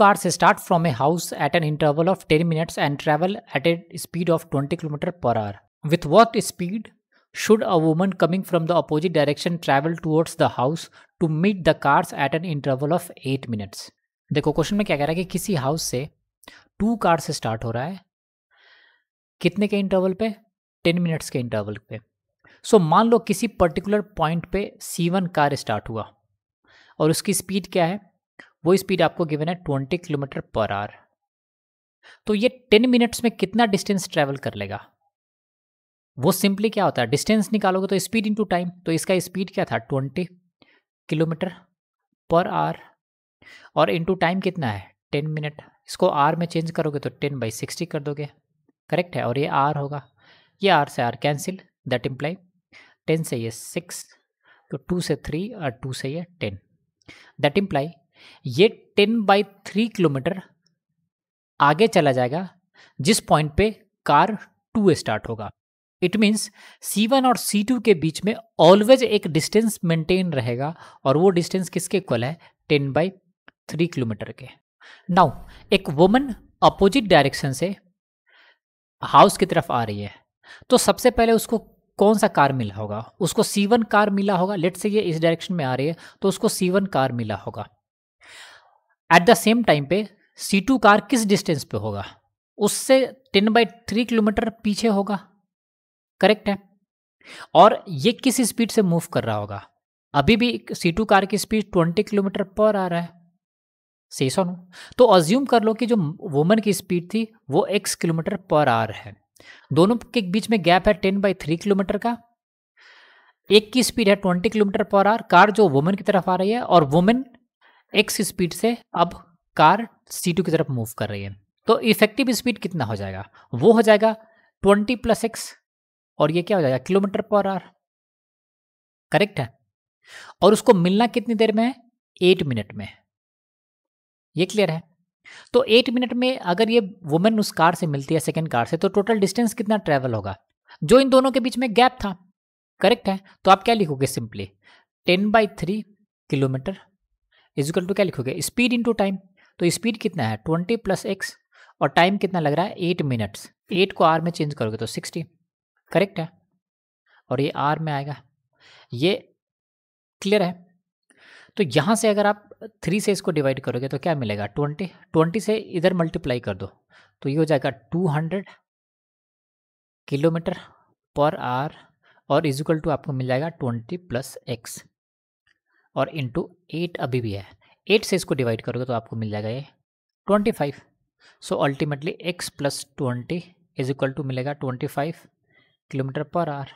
cars start from a house at an interval of 10 minutes and travel at a speed of 20 km per hour. With what speed should a woman coming from the opposite direction travel towards the house to meet the cars at an interval of 8 minutes? देखो question में क्या कह रहा है कि किसी house से to car से स्टार्ट हो रहा है कितने के इंटरवल पे टेन मिनट्स के इंटरवल पे सो so, मान लो किसी पर्टिकुलर पॉइंट पे सी वन कार स्टार्ट हुआ और उसकी स्पीड क्या है वो स्पीड आपको गिवन है ट्वेंटी किलोमीटर पर आवर तो ये टेन मिनट्स में कितना डिस्टेंस ट्रेवल कर लेगा? वो सिंपली क्या होता है? डिस्टेंस निकालोगे तो स्पीड इनटू टाइम तो इसका स्पीड क्या था? ट्वेंटी किलोमीटर पर आवर और इनटू टाइम कितना है? टेन मिनट इसको आर में चेंज करोगे तो टेन बाई सिक्सटी कर दोगे। करेक्ट है? और ये आर होगा। ये आर से hour cancel that imply ten से ये सिक्स तो टू से थ्री और टू से ये टेन दैट इम्प्लाई ये टेन बाई थ्री किलोमीटर आगे चला जाएगा, जिस पॉइंट पे कार टू स्टार्ट होगा। इट मीन्स सी वन और सी टू के बीच में ऑलवेज एक डिस्टेंस मेंटेन रहेगा और वो डिस्टेंस किसके इक्वल है? टेन बाई थ्री किलोमीटर के। नाउ एक वुमन अपोजिट डायरेक्शन से हाउस की तरफ़ आ रही है। तो सबसे पहले उसको कौन सा कार मिला होगा? उसको सी वन कार मिला होगा। लेट से ये इस डायरेक्शन में आ रही है तो उसको सी वन कार मिला होगा। एट द सेम टाइम पे सी टू कार किस डिस्टेंस पे होगा? उससे टेन बाई थ्री किलोमीटर पीछे होगा। करेक्ट है? और ये किस स्पीड से मूव कर रहा होगा? अभी भी सी टू कार की स्पीड ट्वेंटी किलोमीटर पर आ रहा है। सही सुनो तो अज्यूम कर लो कि जो वुमन की स्पीड थी, वो एक्स किलोमीटर पर आवर है। दोनों के बीच में गैप है टेन बाई थ्री किलोमीटर का। एक की स्पीड है twenty kilometre per hour car जो वुमन की तरफ़ आ रही है और वुमेन एक्स स्पीड से अब कार सी टू की तरफ़ मूव कर रही है। तो इफ़ेक्टिव स्पीड कितना हो जाएगा? वो हो जाएगा ट्वेंटी प्लस एक्स और ये क्या हो जाएगा? किलोमीटर पर आवर करेक्ट है? और उसको मिलना कितनी देर में? है एट मिनट में। ये क्लियर है? तो एट मिनट में अगर ये वुमेन उस कार से मिलती है सेकेंड कार से तो टोटल डिस्टेंस कितना ट्रेवल होगा? जो इन दोनों के बीच में गैप था। करेक्ट है? तो आप क्या लिखोगे simply ten by three kilometre is equal to क्या लिखोगे? स्पीड इंटू टाइम तो स्पीड कितना है? ट्वेंटी प्लस एक्स और टाइम कितना लग रहा है? एट मिनट्स एट को आर में चेंज करोगे तो सिक्सटी. करेक्ट है? और ये आर में आएगा. ये क्लियर है? तो यहाँ से अगर आप थ्री से इसको डिवाइड करोगे तो क्या मिलेगा? ट्वेंटी. ट्वेंटी से इधर मल्टीप्लाई कर दो. तो ये हो जाएगा two hundred kilometre per hour और इजिकल टू आपको मिल जाएगा ट्वेंटी प्लस एक्स और इंटू एट अभी भी है। एट से इसको डिवाइड करोगे तो आपको मिल जाएगा ये twenty five so ultimately X plus twenty is equal to मिलेगा twenty five kilometre per hour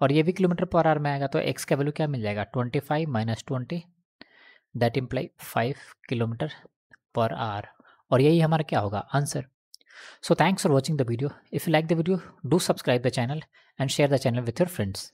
और ये भी किलोमीटर पर आर में आएगा तो एक्स का वैल्यू क्या मिल जाएगा? Twenty five minus twenty that imply five kilometre per hour. और यही हमारा क्या होगा? Answer so thanks for watching the video if you like the video do subscribe the channel and share the channel with your friends